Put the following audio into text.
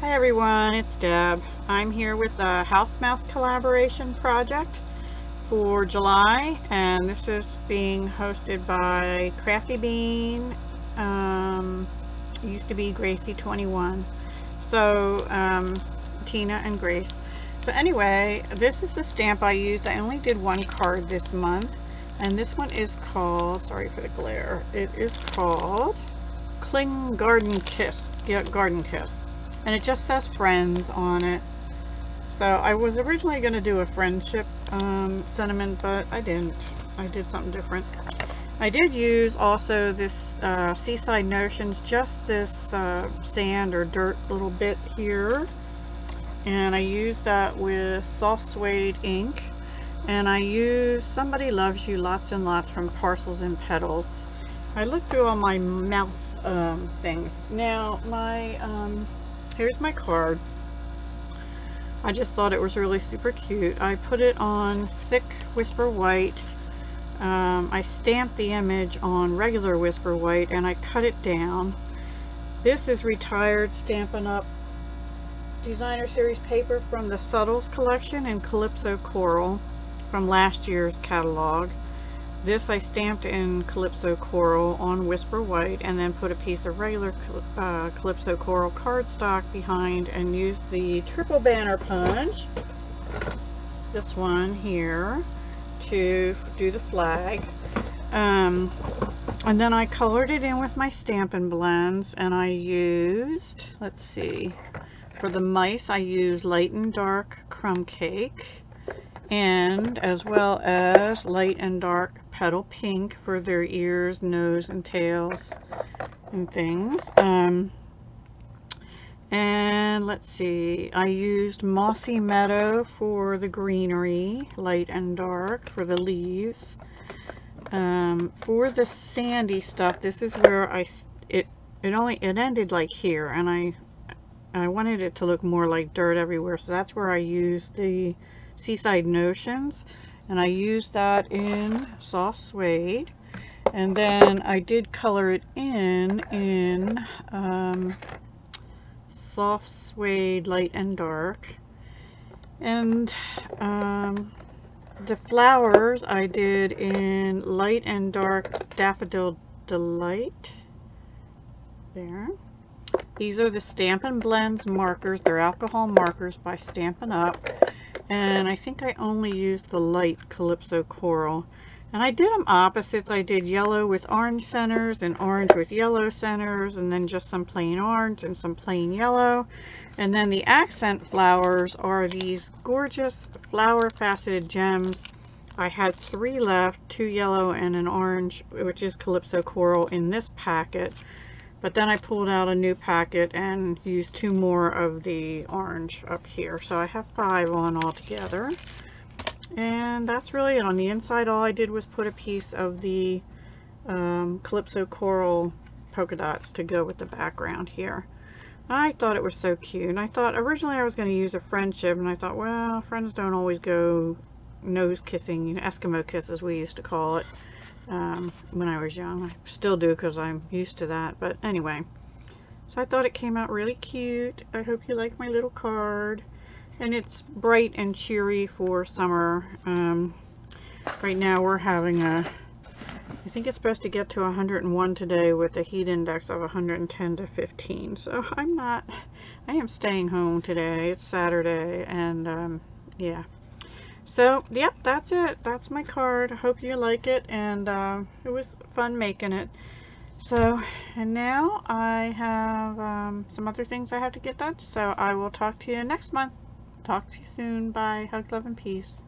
Hi everyone, it's Deb. I'm here with the House Mouse Collaboration Project for July and this is being hosted by Crafty Bean, um, used to be Gracie21, so um, Tina and Grace. So anyway, this is the stamp I used. I only did one card this month and this one is called, sorry for the glare, it is called Cling Garden Kiss, yeah, Garden Kiss and it just says friends on it. So I was originally going to do a friendship um, sentiment but I didn't. I did something different. I did use also this uh, Seaside Notions just this uh, sand or dirt little bit here. And I used that with soft suede ink. And I used Somebody Loves You lots and lots from Parcels and Petals. I looked through all my mouse um, things. Now my um, here's my card. I just thought it was really super cute. I put it on thick Whisper White. Um, I stamped the image on regular Whisper White and I cut it down. This is retired Stampin' Up! Designer Series paper from the Subtles collection in Calypso Coral from last year's catalog. This I stamped in Calypso Coral on Whisper White and then put a piece of regular uh, Calypso Coral cardstock behind and used the triple banner punch, this one here, to do the flag. Um, and then I colored it in with my Stampin' Blends and I used, let's see, for the mice I used light and dark crumb cake and as well as light and dark petal pink for their ears, nose, and tails and things. Um, and let's see, I used Mossy Meadow for the greenery, light and dark for the leaves. Um, for the sandy stuff, this is where I, it, it only, it ended like here and I, I wanted it to look more like dirt everywhere. So that's where I used the Seaside Notions and I used that in soft suede. And then I did color it in in um, soft suede light and dark. And um, the flowers I did in light and dark daffodil delight. There. These are the Stampin' Blends markers. They're alcohol markers by Stampin' Up and I think I only used the light Calypso Coral. And I did them opposites. I did yellow with orange centers and orange with yellow centers and then just some plain orange and some plain yellow. And then the accent flowers are these gorgeous flower faceted gems. I had three left, two yellow and an orange, which is Calypso Coral in this packet. But then I pulled out a new packet and used two more of the orange up here. So I have five on altogether. And that's really it. On the inside, all I did was put a piece of the um, Calypso Coral polka dots to go with the background here. I thought it was so cute. And I thought originally I was going to use a friendship, and I thought, well, friends don't always go nose kissing, you know, Eskimo kiss as we used to call it um, when I was young. I still do because I'm used to that. But anyway, so I thought it came out really cute. I hope you like my little card. And it's bright and cheery for summer. Um, right now we're having a, I think it's supposed to get to 101 today with a heat index of 110 to 15. So I'm not, I am staying home today. It's Saturday and um, yeah. So, yep, that's it. That's my card. I hope you like it, and uh, it was fun making it. So, and now I have um, some other things I have to get done, so I will talk to you next month. Talk to you soon. Bye. Hugs, love, and peace.